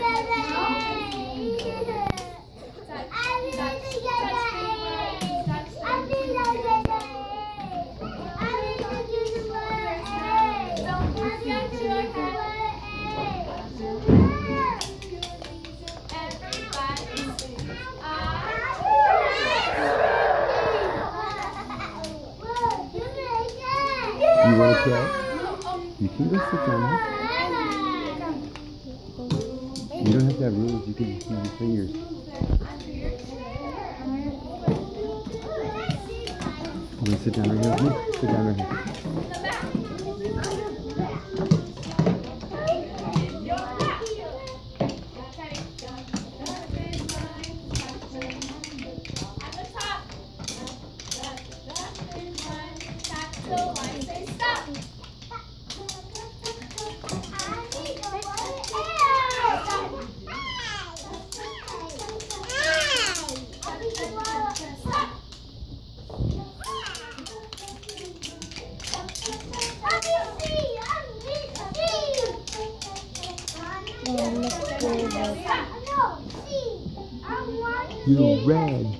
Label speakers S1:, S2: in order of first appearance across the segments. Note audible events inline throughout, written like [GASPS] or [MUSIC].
S1: You want to play? You can go sit down. You don't have to have rules. You can just use your fingers. You want to sit down right here with me? Sit down right here. Red.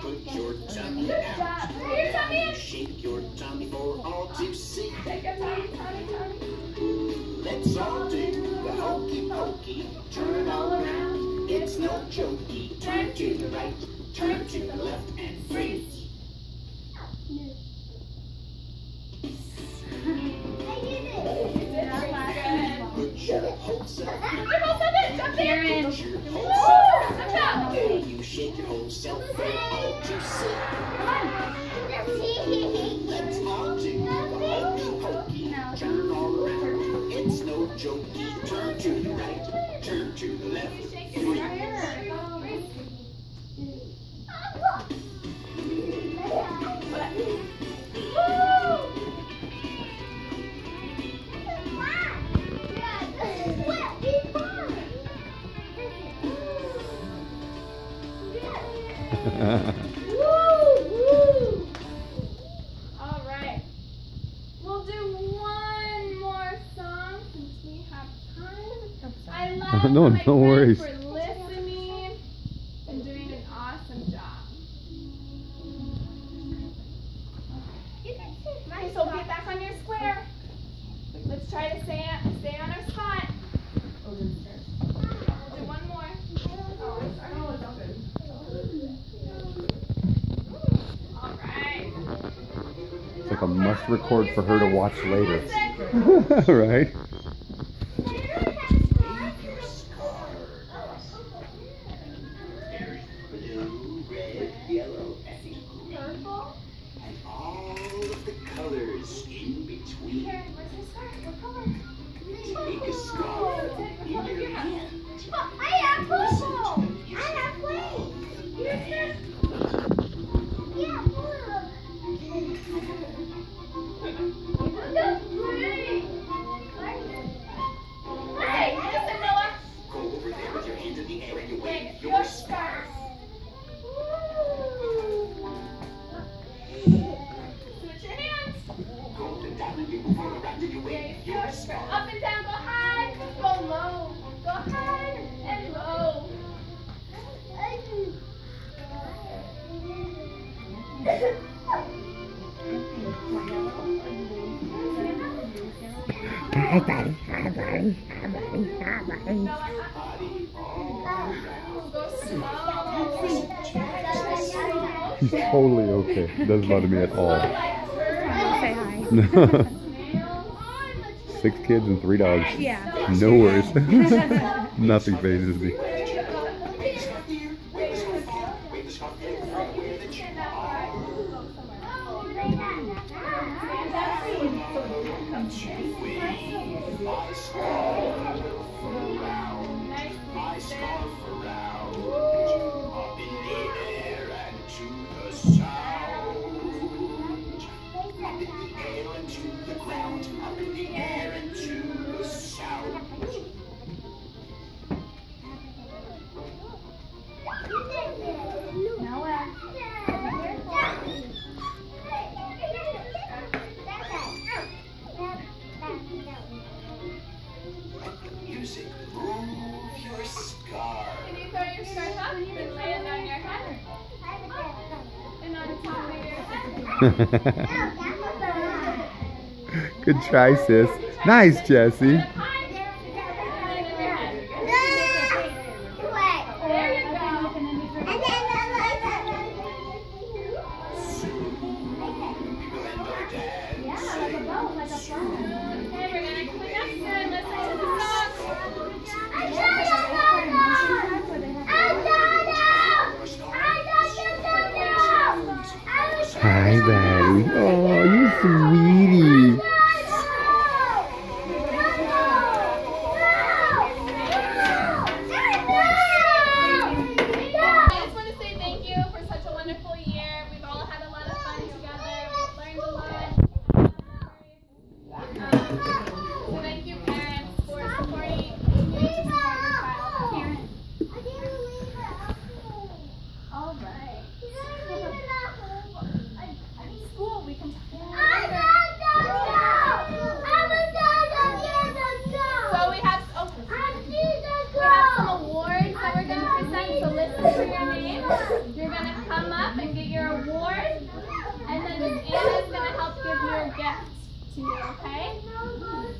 S2: put your out.
S3: Tummy in.
S2: shake your tummy for all to see. Let's all do the hokey pokey. Turn all around, it's no jokey. Turn to the right, turn to the left, and freeze. Shake your whole self for all to. Let's hokey pokey. Turn all around. It's no jokey. Turn to the right. Turn to the left. [LAUGHS]
S3: All right. We'll do one more song since we have time. I love [LAUGHS]
S1: No,
S3: my
S1: no worries.
S3: friends for listening and doing an awesome job. Okay, so get back on your square. Let's try to stay, stay on our spot. We'll do one
S4: press record for her to watch later. [LAUGHS] right?
S2: Name your scars. There's blue, red, yellow, and green.
S1: Purple.
S2: And all of the colors in between.
S1: Here, where's my scarf? What color?
S2: Take a scarf in your hand.
S4: He's totally okay. Doesn't bother me at all. [LAUGHS]
S5: Say hi. [LAUGHS]
S4: Six kids and three dogs.
S5: Yeah.
S4: No worries. [LAUGHS] Nothing fazes me. [LAUGHS] Good try, sis. Nice, Jesse.
S1: There you go.
S2: Glendo dancing.
S1: Okay, we're gonna clean up soon. Listen to the song.
S4: Buddy. Oh, you sweetie.
S1: You're going to come up and get your award. And then Miss Anna's going to help give your gift to you, okay?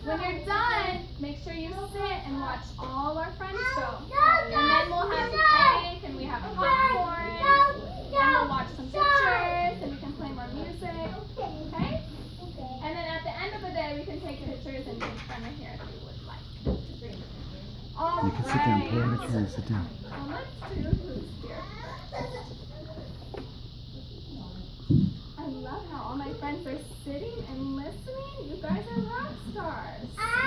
S1: When you're done, make sure you sit and watch all our friends go. And then we'll have cake and we have popcorn. And we'll watch some pictures and we can play more music. Okay? And then at the end of the day, we can take pictures and make fun of here if you would like. All
S4: You can sit down. Pull out a chair and sit down.
S1: Well, let's do who's here I love how all my friends are sitting and listening. You guys are rock stars.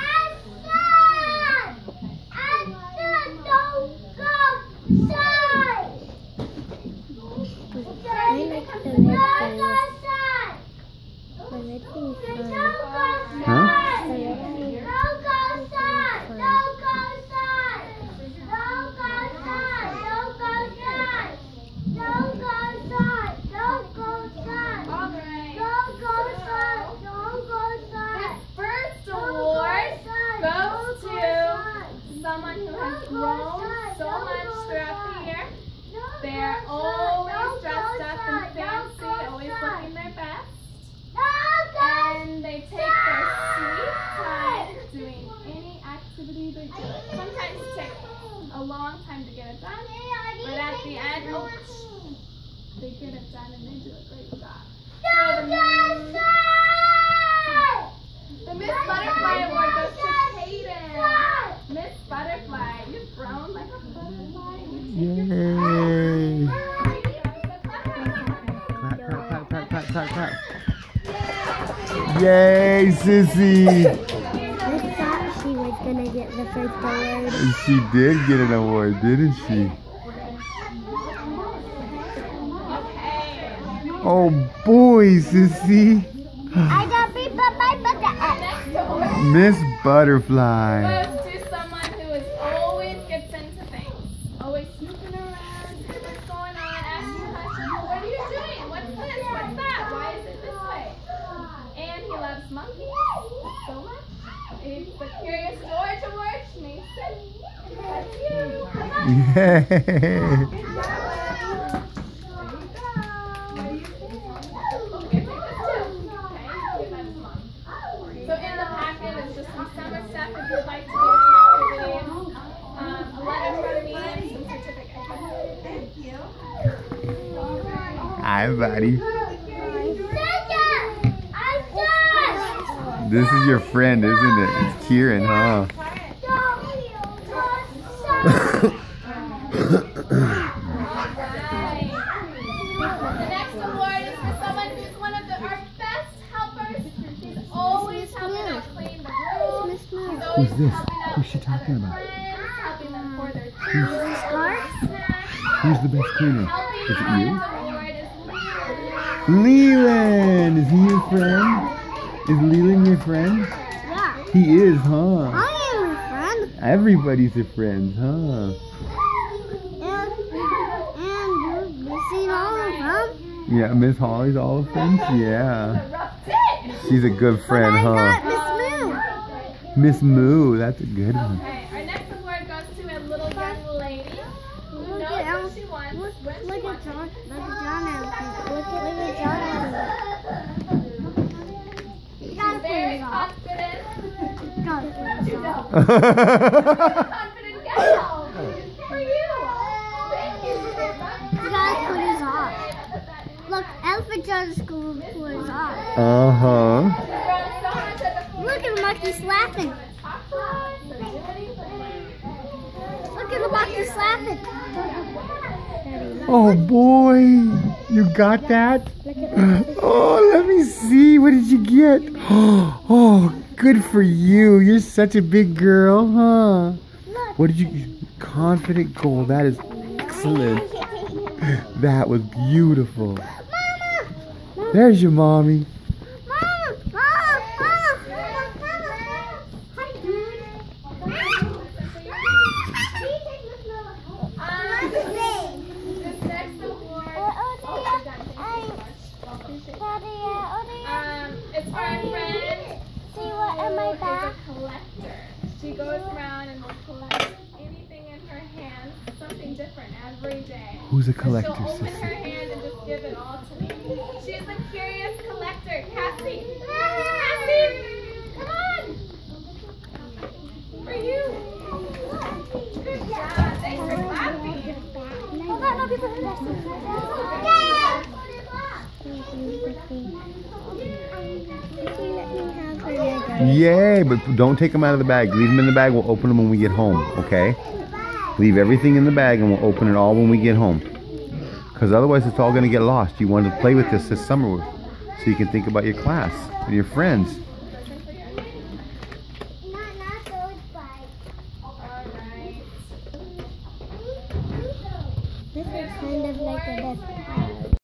S1: Sometimes it takes a long time to get it done, but at the end, oh, they get it done and they do a great job. The, Miss Butterfly Award goes to Miss Butterfly, you've.
S4: Yay!
S1: Clap,
S4: clap, clap, clap, clap, clap, clap. Yay, Sissy!
S3: She
S4: did get an award, didn't she? Oh boy, Sissy!
S3: I got beat by my butter.
S1: Next award
S4: Miss Butterfly.
S1: goes to someone who is always gets into things. Always snooping around, seeing what's going on, asking questions. What are you doing? What's this? What's that? Why is it this way? And he loves monkeys so much. He's the curious George Award Mason. That's you. Come on.
S4: Yay!
S1: There you go. Okay, take this too. Okay, give that to mom. So in the packet is just some summer stuff if you'd like to do some activities. Um, a letter from me and some certificates. Thank you.
S4: Hi, buddy.
S3: I
S4: This is your friend, isn't it? It's Kieran, huh?
S1: Alright. The next award is for someone who's one of the, our best helpers. He's always helping out clean the room. He's always
S4: Who's this? Who's she talking about?
S1: friends, helping them pour their tea, snacks.
S4: Who's the best cleaner? Is it you?
S1: Leland.
S4: Is he your friend? Is Leland your friend?
S3: Yeah.
S4: He is, huh?
S3: I am a friend.
S4: Everybody's a friend, huh?
S3: And, and you're missing all of them.
S4: Yeah, Miss Holly's all the friends? Yeah.
S1: A rough day.
S4: She's a good friend, huh?
S3: Got Miss Moo.
S4: That's a good one.
S1: Okay, our next award goes to a little young lady who
S3: Look
S1: knows
S3: at
S1: what she wants,
S3: Look,
S1: when she
S3: at
S1: wants
S3: John.
S1: it.
S3: Look at John Elton. Look at, look at John Elton.
S1: She's very
S3: put
S1: confident.
S3: Gotta put it off.
S1: confident gal. For you. Thank you,
S3: You gotta put his off. Look, Elephant John's school put his off.
S4: uh-huh.
S1: She's grown so much at the
S3: Look at the monkey's laughing.
S1: talk to us or.
S3: Look at the monkey's laughing.
S4: Oh boy, you got that? Oh, let me see. What did you get? [GASPS] Oh, good for you. You're such a big girl, huh? What did you? Confident goal. That is excellent. [LAUGHS] That was beautiful. There's your mommy.
S3: Mama! Mama! Mama! Mama! Mama! Hi, dude.
S1: Um, this next award. Oh, you're done. Thank you so much. Um, it's for a friend
S3: See what in my
S1: who is
S3: bag?
S1: a collector. She goes around and will collect anything in her hands, something different every day.
S4: Who's a
S1: And
S4: collector,
S1: she'll open her
S4: sister?
S1: hand and just give it all to me. She's the curious collector, Cassie. Cassie, come on. For you. Good job. Thanks for clapping.
S3: Hold on, no, people are
S4: Yay, but don't take them out of the bag. Leave them in the bag. We'll open them when we get home, okay? Leave everything in the bag and we'll open it all when we get home. Because otherwise it's all going to get lost. You wanted to play with this this summer so you can think about your class and your friends.